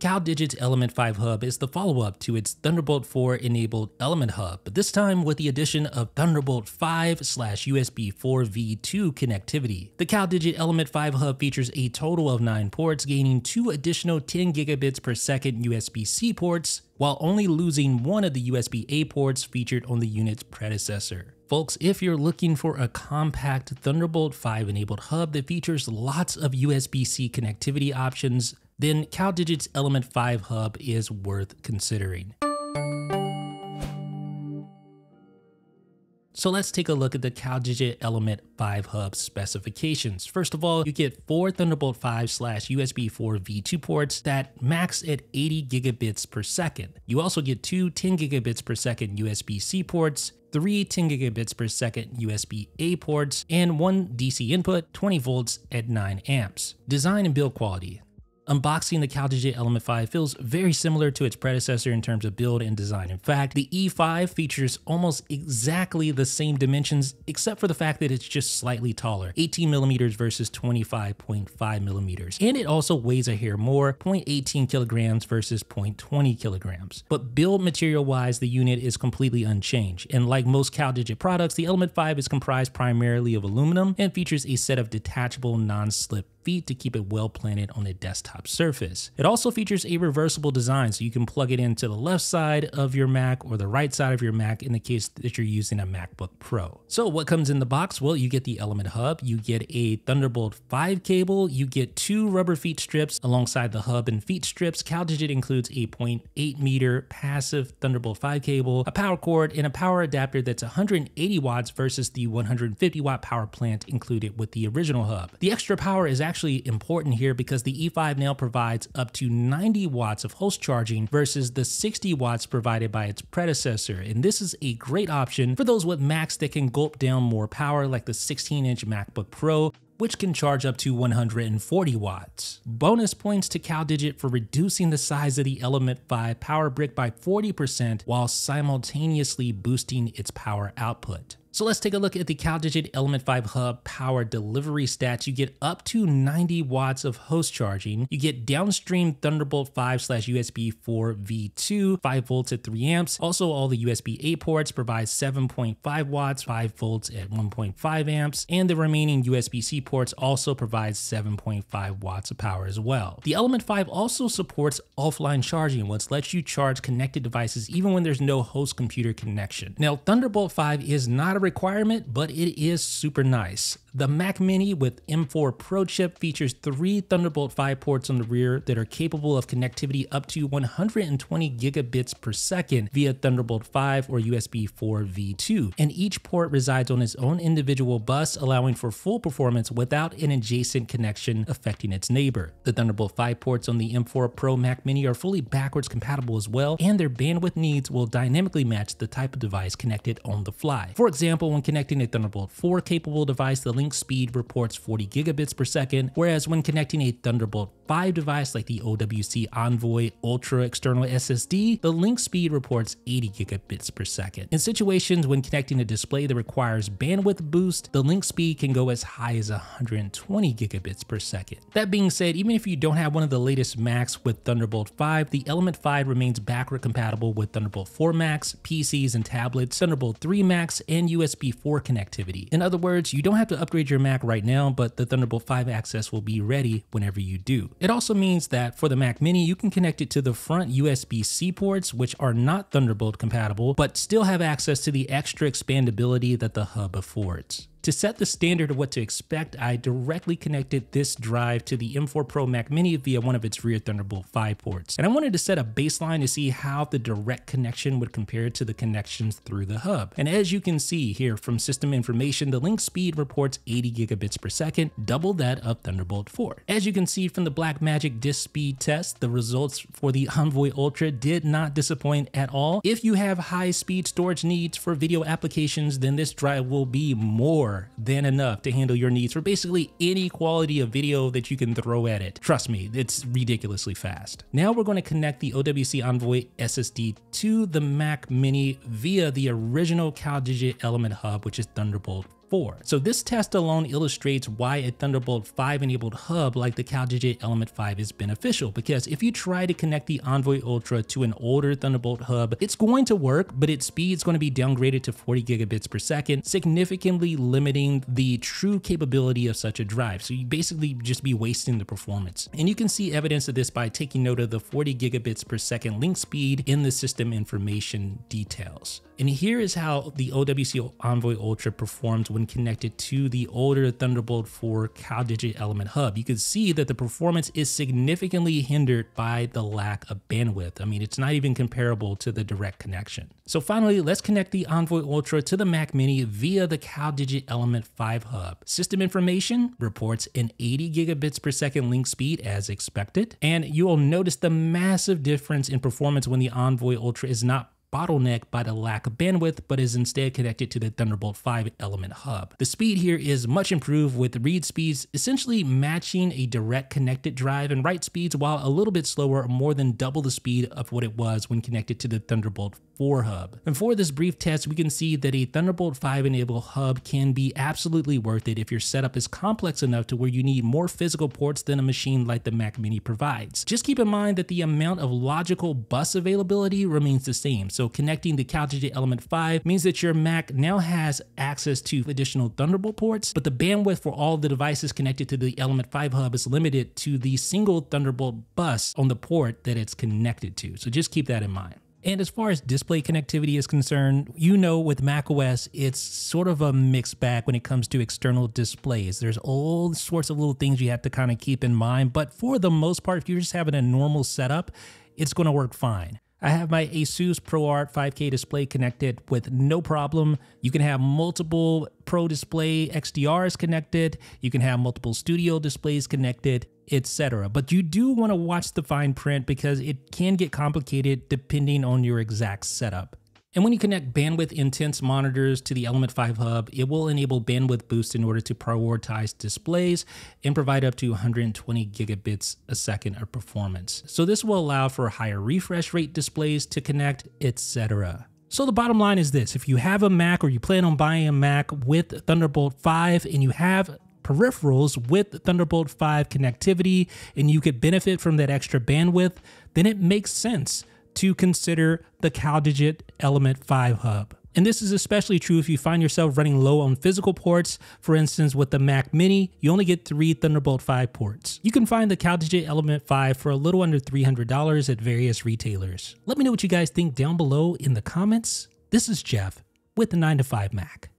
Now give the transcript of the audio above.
CalDigit's Element 5 Hub is the follow-up to its Thunderbolt 4 enabled Element Hub, but this time with the addition of Thunderbolt 5 slash USB 4 V2 connectivity. The CalDigit Element 5 Hub features a total of 9 ports, gaining two additional 10 gigabits per second USB-C ports, while only losing one of the USB-A ports featured on the unit's predecessor. Folks, if you're looking for a compact Thunderbolt 5 enabled hub that features lots of USB-C connectivity options, then CalDigit's Element 5 Hub is worth considering. So let's take a look at the CalDigit Element 5 Hub specifications. First of all, you get four Thunderbolt 5 slash USB 4 V2 ports that max at 80 gigabits per second. You also get two 10 gigabits per second USB-C ports, three 10 gigabits per second USB A ports, and one DC input 20 volts at 9 amps. Design and build quality. Unboxing the CalDigit Element 5 feels very similar to its predecessor in terms of build and design. In fact, the E5 features almost exactly the same dimensions except for the fact that it's just slightly taller, 18 millimeters versus 25.5 millimeters. And it also weighs a hair more, 0.18 kilograms versus 0.20 kilograms. But build material wise, the unit is completely unchanged. And like most CalDigit products, the Element 5 is comprised primarily of aluminum and features a set of detachable non-slip feet to keep it well planted on a desktop surface. It also features a reversible design so you can plug it into the left side of your Mac or the right side of your Mac in the case that you're using a MacBook Pro. So what comes in the box? Well, you get the Element Hub, you get a Thunderbolt 5 cable, you get two rubber feet strips alongside the hub and feet strips. CalDigit includes a 0.8 meter passive Thunderbolt 5 cable, a power cord, and a power adapter that's 180 watts versus the 150 watt power plant included with the original hub. The extra power is actually actually important here because the E5 now provides up to 90 watts of host charging versus the 60 watts provided by its predecessor. And this is a great option for those with Macs that can gulp down more power like the 16 inch MacBook Pro which can charge up to 140 watts. Bonus points to CalDigit for reducing the size of the Element 5 power brick by 40% while simultaneously boosting its power output. So let's take a look at the CalDigit Element 5 Hub power delivery stats. You get up to 90 watts of host charging. You get downstream Thunderbolt 5 slash USB 4 V2, 5 volts at 3 amps. Also, all the USB A ports provide 7.5 watts, 5 volts at 1.5 amps, and the remaining USB-C ports also provide 7.5 watts of power as well. The Element 5 also supports offline charging, which lets you charge connected devices even when there's no host computer connection. Now, Thunderbolt 5 is not a requirement, but it is super nice. The Mac Mini with M4 Pro chip features three Thunderbolt 5 ports on the rear that are capable of connectivity up to 120 gigabits per second via Thunderbolt 5 or USB 4 V2, and each port resides on its own individual bus, allowing for full performance without an adjacent connection affecting its neighbor. The Thunderbolt 5 ports on the M4 Pro Mac Mini are fully backwards compatible as well, and their bandwidth needs will dynamically match the type of device connected on the fly. For example, when connecting a Thunderbolt 4 capable device, the link speed reports 40 gigabits per second, whereas when connecting a Thunderbolt 5 device like the OWC Envoy Ultra external SSD, the link speed reports 80 gigabits per second. In situations when connecting a display that requires bandwidth boost, the link speed can go as high as 120 gigabits per second. That being said, even if you don't have one of the latest Macs with Thunderbolt 5, the Element 5 remains backward compatible with Thunderbolt 4 Macs, PCs and tablets, Thunderbolt 3 Macs, and USB 4 connectivity. In other words, you don't have to upgrade your Mac right now, but the Thunderbolt 5 access will be ready whenever you do. It also means that for the Mac Mini, you can connect it to the front USB-C ports, which are not Thunderbolt compatible, but still have access to the extra expandability that the hub affords. To set the standard of what to expect, I directly connected this drive to the M4 Pro Mac Mini via one of its rear Thunderbolt 5 ports. And I wanted to set a baseline to see how the direct connection would compare to the connections through the hub. And as you can see here from system information, the link speed reports 80 gigabits per second, double that of Thunderbolt 4. As you can see from the Blackmagic disk speed test, the results for the Envoy Ultra did not disappoint at all. If you have high speed storage needs for video applications, then this drive will be more more than enough to handle your needs for basically any quality of video that you can throw at it. Trust me, it's ridiculously fast. Now we're going to connect the OWC Envoy SSD to the Mac Mini via the original CalDigit Element Hub, which is Thunderbolt 4. So this test alone illustrates why a Thunderbolt 5 enabled hub like the CalDigit Element 5 is beneficial because if you try to connect the Envoy Ultra to an older Thunderbolt hub, it's going to work, but its speed is going to be downgraded to 40 gigabits per second, significantly limiting the true capability of such a drive. So you basically just be wasting the performance. And you can see evidence of this by taking note of the 40 gigabits per second link speed in the system information details. And here is how the OWC Envoy Ultra performs when connected to the older Thunderbolt 4 CalDigit Element Hub. You can see that the performance is significantly hindered by the lack of bandwidth. I mean, it's not even comparable to the direct connection. So finally, let's connect the Envoy Ultra to the Mac Mini via the CalDigit Element 5 hub. System information reports an 80 gigabits per second link speed as expected, and you will notice the massive difference in performance when the Envoy Ultra is not bottlenecked by the lack of bandwidth, but is instead connected to the Thunderbolt 5 element hub. The speed here is much improved with read speeds essentially matching a direct connected drive and write speeds while a little bit slower, more than double the speed of what it was when connected to the Thunderbolt 4 hub. And for this brief test, we can see that a Thunderbolt 5 enabled hub can be absolutely worth it if your setup is complex enough to where you need more physical ports than a machine like the Mac Mini provides. Just keep in mind that the amount of logical bus availability remains the same. So connecting the CalDigit Element 5 means that your Mac now has access to additional Thunderbolt ports, but the bandwidth for all the devices connected to the Element 5 hub is limited to the single Thunderbolt bus on the port that it's connected to. So just keep that in mind. And as far as display connectivity is concerned, you know with macOS, it's sort of a mixed bag when it comes to external displays. There's all sorts of little things you have to kind of keep in mind, but for the most part, if you're just having a normal setup, it's going to work fine. I have my Asus ProArt 5K display connected with no problem. You can have multiple Pro Display XDRs connected. You can have multiple studio displays connected, etc. But you do want to watch the fine print because it can get complicated depending on your exact setup. And when you connect bandwidth intense monitors to the Element 5 hub, it will enable bandwidth boost in order to prioritize displays and provide up to 120 gigabits a second of performance. So this will allow for higher refresh rate displays to connect, etc. So the bottom line is this, if you have a Mac or you plan on buying a Mac with Thunderbolt 5 and you have peripherals with Thunderbolt 5 connectivity and you could benefit from that extra bandwidth, then it makes sense to consider the CalDigit Element 5 hub. And this is especially true if you find yourself running low on physical ports. For instance, with the Mac Mini, you only get three Thunderbolt 5 ports. You can find the CalDigit Element 5 for a little under $300 at various retailers. Let me know what you guys think down below in the comments. This is Jeff with the 9 to 5 Mac.